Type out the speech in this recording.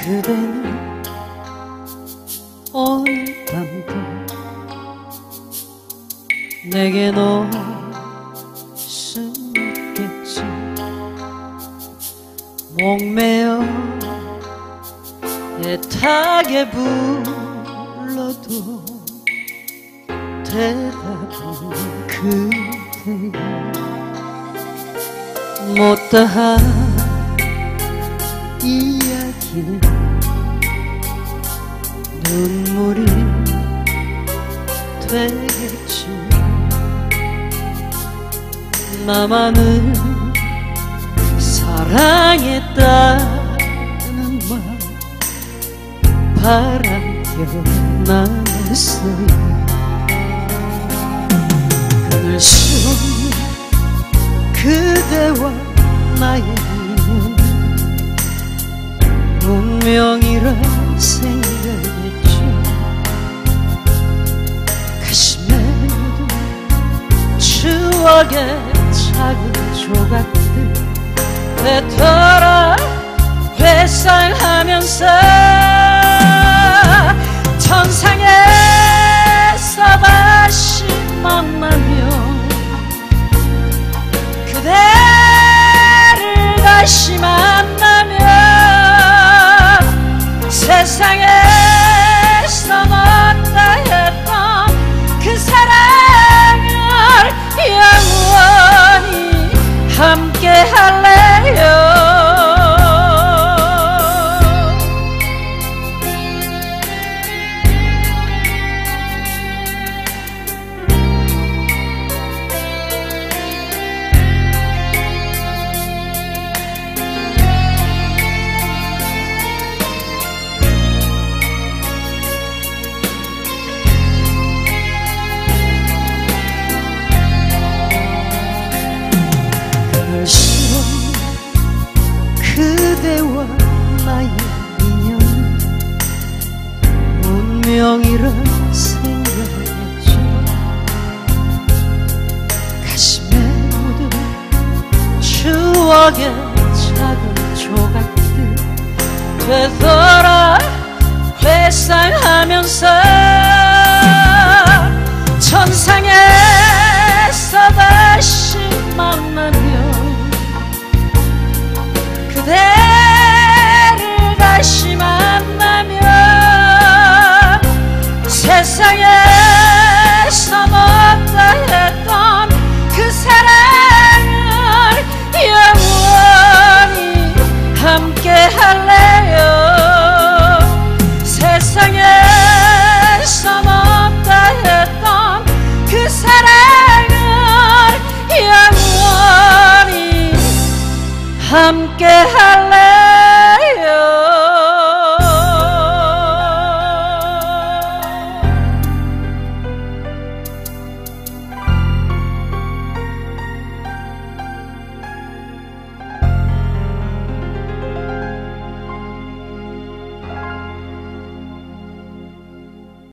그대는 오늘 밤도 내게 너수 있겠지. 목매어 애타게 불러도 대답은 그대 못다한 이 야기 눈물이 되겠지. 나만을 사랑했다는 말 바람겨 남았어요. 그늘 속 그대와 나의 추억의 작은 조각들 되돌아 회상하면서 천상에서 다시 만나면 그대를 다시 나의 인연. 운명이라 생각했죠 가슴에 묻은 추억의 작은 조각들. 되돌아 회상하면서 다시 만나면 세상에서 못다 했던 그 사랑을 영원히 함께 할래요. 세상에서 못다 했던 그 사랑을 영원히 함께 할래요.